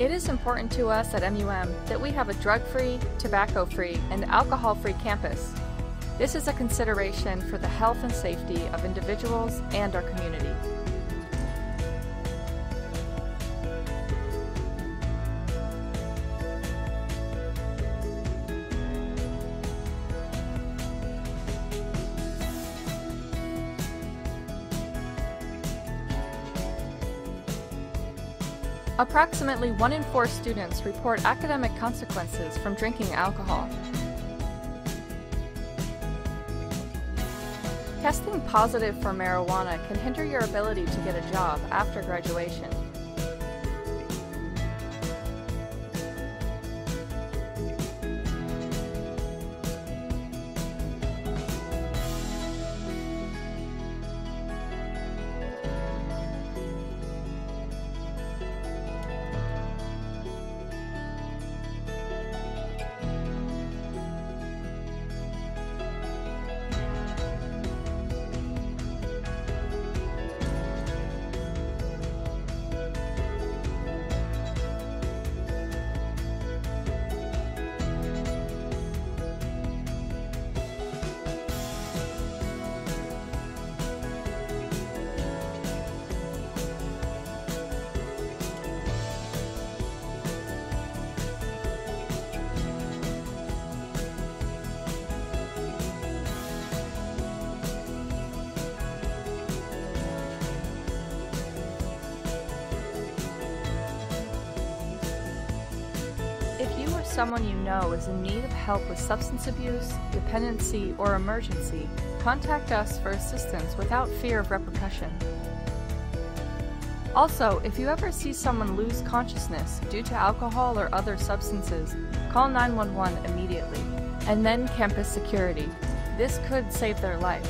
It is important to us at MUM that we have a drug-free, tobacco-free, and alcohol-free campus. This is a consideration for the health and safety of individuals and our community. Approximately one in four students report academic consequences from drinking alcohol. Testing positive for marijuana can hinder your ability to get a job after graduation. Someone you know is in need of help with substance abuse, dependency, or emergency, contact us for assistance without fear of repercussion. Also, if you ever see someone lose consciousness due to alcohol or other substances, call 911 immediately, and then campus security. This could save their life.